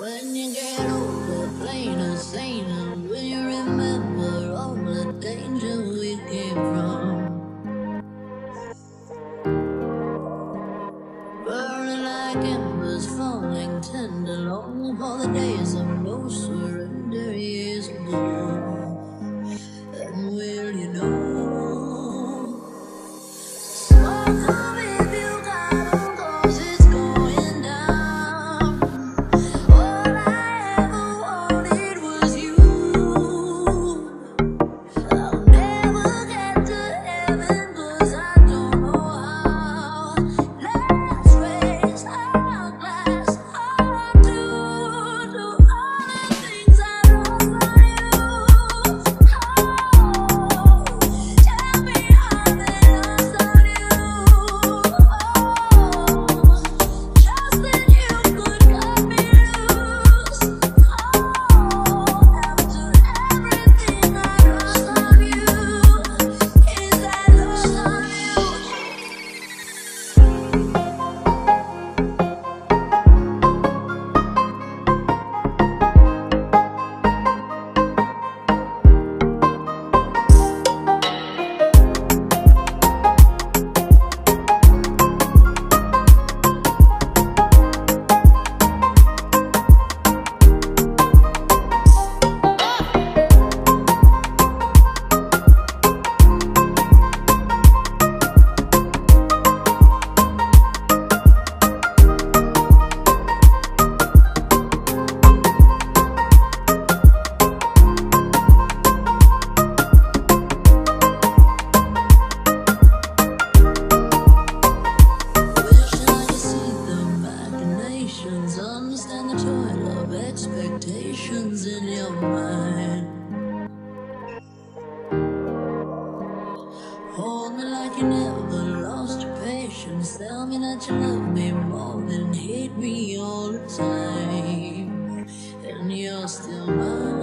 When you get older, plainer, saner, will you remember all the danger? expectations in your mind. Hold me like you never lost your patience. Tell me that you love me more than hate me all the time. And you're still mine.